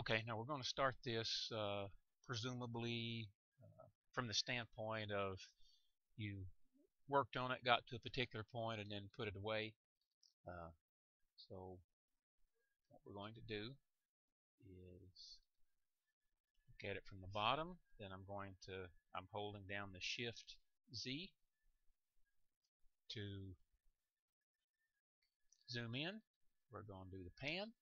Okay, now we're going to start this uh, presumably uh, from the standpoint of you worked on it, got to a particular point, and then put it away. Uh, so what we're going to do is look at it from the bottom. Then I'm going to, I'm holding down the Shift Z to zoom in. We're going to do the pan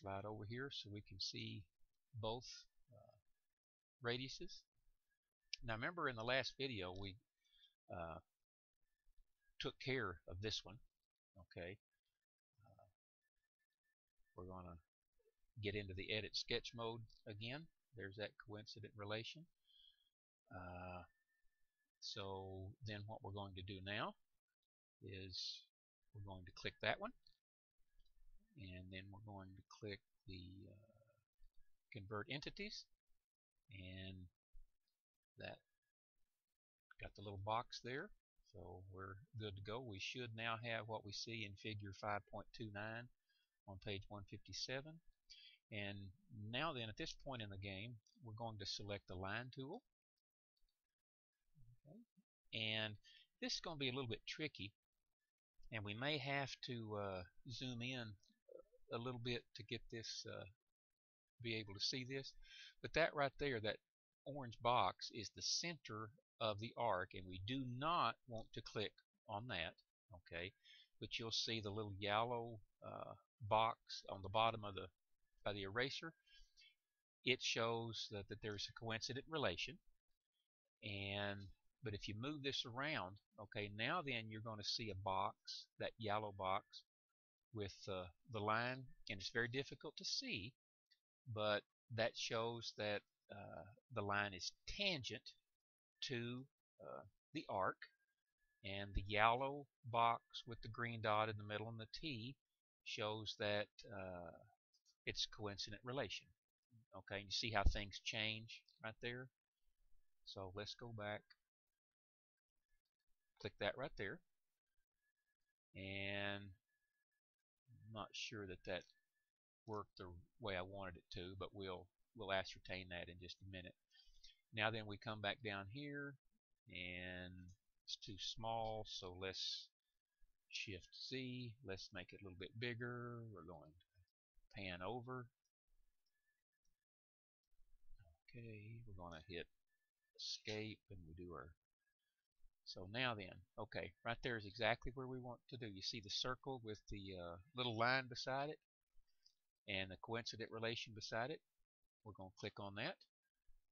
slide over here so we can see both uh, radiuses. Now remember in the last video we uh, took care of this one. Okay, uh, we're going to get into the edit sketch mode again. There's that coincident relation. Uh, so then what we're going to do now is we're going to click that one and then we're going to click the uh, convert entities. And that got the little box there. So we're good to go. We should now have what we see in figure 5.29 on page 157 and now then at this point in the game we're going to select the line tool. Okay. and this is going to be a little bit tricky. And we may have to uh, zoom in a little bit to get this uh, be able to see this. But that right there that orange box is the center of the arc and we do not want to click on that okay? But you'll see the little yellow uh, box on the bottom of the by the eraser. It shows that, that there's a coincident relation. And but if you move this around okay now then you're going to see a box that yellow box with uh, the line and it's very difficult to see but that shows that uh, the line is tangent to uh, the arc and the yellow box with the green dot in the middle and the T shows that uh, it's coincident relation. Okay you see how things change right there? So let's go back click that right there and not sure that that worked the way I wanted it to, but we'll we'll ascertain that in just a minute. Now then we come back down here and it's too small so let's shift Z let's make it a little bit bigger. We're going to pan over. Okay we're going to hit escape and we do our so now then, okay, right there is exactly where we want to do. You see the circle with the uh, little line beside it and the coincident relation beside it. We're going to click on that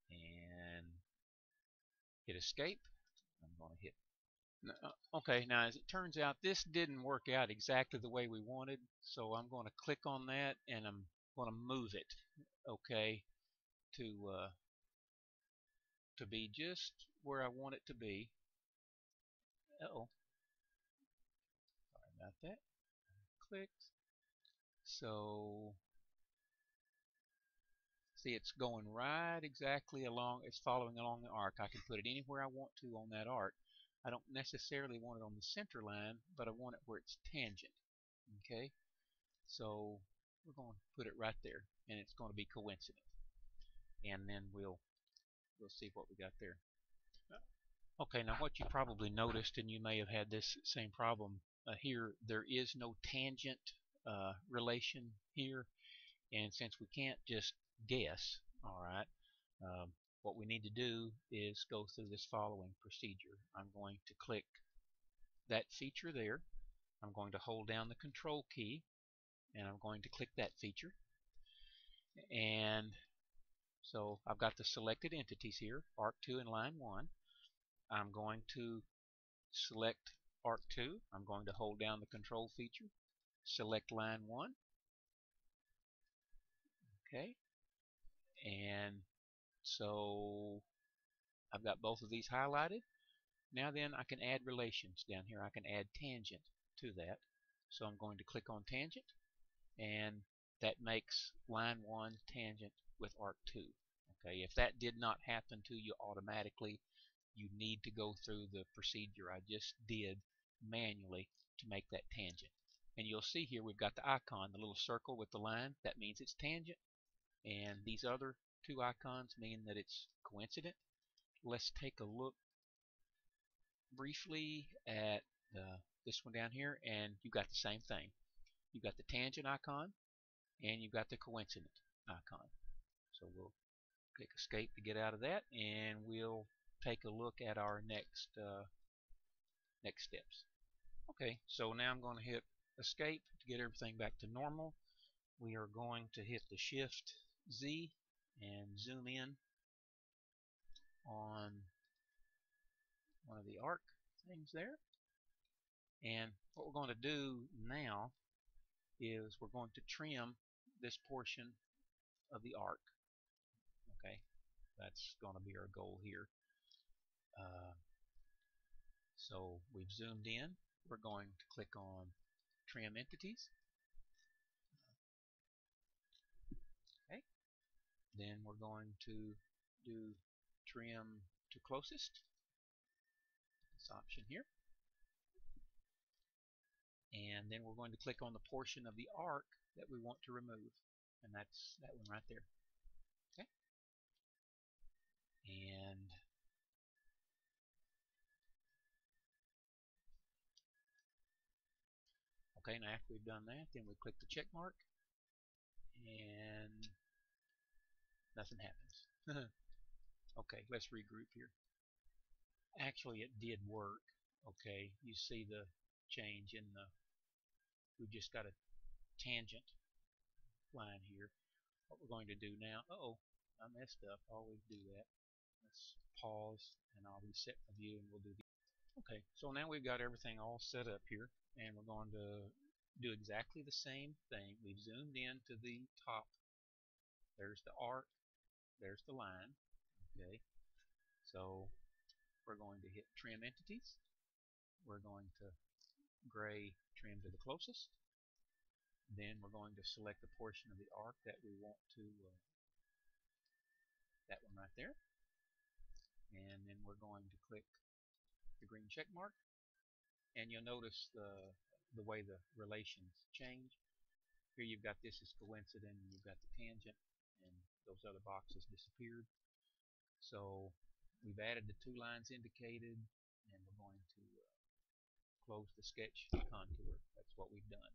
and hit escape. I'm going to hit uh, okay now as it turns out this didn't work out exactly the way we wanted so I'm going to click on that and I'm going to move it okay to uh, to be just where I want it to be oh. Sorry about that. Clicked. So see it's going right exactly along it's following along the arc. I can put it anywhere I want to on that arc. I don't necessarily want it on the center line, but I want it where it's tangent. Okay? So we're going to put it right there and it's going to be coincident. And then we'll we'll see what we got there. Okay, now what you probably noticed, and you may have had this same problem uh, here, there is no tangent uh, relation here, and since we can't just guess, all right, um, what we need to do is go through this following procedure. I'm going to click that feature there. I'm going to hold down the control key and I'm going to click that feature and so I've got the selected entities here ARC2 and line 1 I'm going to select ARC2. I'm going to hold down the control feature, select line 1. Okay. And so I've got both of these highlighted. Now then I can add relations down here. I can add tangent to that. So I'm going to click on tangent and that makes line 1 tangent with ARC2. Okay, if that did not happen to you automatically, you need to go through the procedure I just did manually to make that tangent. And you'll see here we've got the icon, the little circle with the line. That means it's tangent. and these other two icons mean that it's coincident. Let's take a look briefly at uh, this one down here and you've got the same thing. You've got the tangent icon and you've got the coincident icon. So we'll click escape to get out of that and we'll take a look at our next uh, next steps. Okay, so now I'm going to hit escape to get everything back to normal. We are going to hit the shift Z and zoom in on one of the arc things there. And what we're going to do now is we're going to trim this portion of the arc. Okay, that's going to be our goal here. Uh, so we've zoomed in. We're going to click on Trim Entities. Okay. Then we're going to do Trim to Closest. This option here. And then we're going to click on the portion of the arc that we want to remove. And that's that one right there. Okay, now after we've done that, then we click the check mark and nothing happens. okay, let's regroup here. Actually, it did work. Okay, you see the change in the, we just got a tangent line here. What we're going to do now, uh oh, I messed up. I always do that. Let's pause and I'll reset the view and we'll do the Okay, so now we've got everything all set up here and we're going to do exactly the same thing. We've zoomed in to the top. There's the arc. There's the line. Okay, so we're going to hit Trim Entities. We're going to gray trim to the closest. Then we're going to select the portion of the arc that we want to, uh, that one right there. And then we're going to click the green check mark and you'll notice the the way the relations change. Here you've got this is coincident and you've got the tangent and those other boxes disappeared. So we've added the two lines indicated and we're going to uh, close the sketch contour. That's what we've done.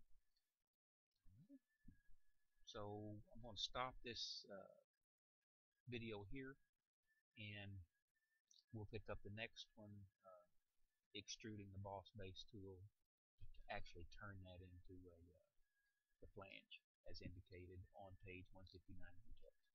So I'm going to stop this uh, video here and we'll pick up the next one uh, extruding the boss base tool to actually turn that into a uh, the flange as indicated on page 159 of the text.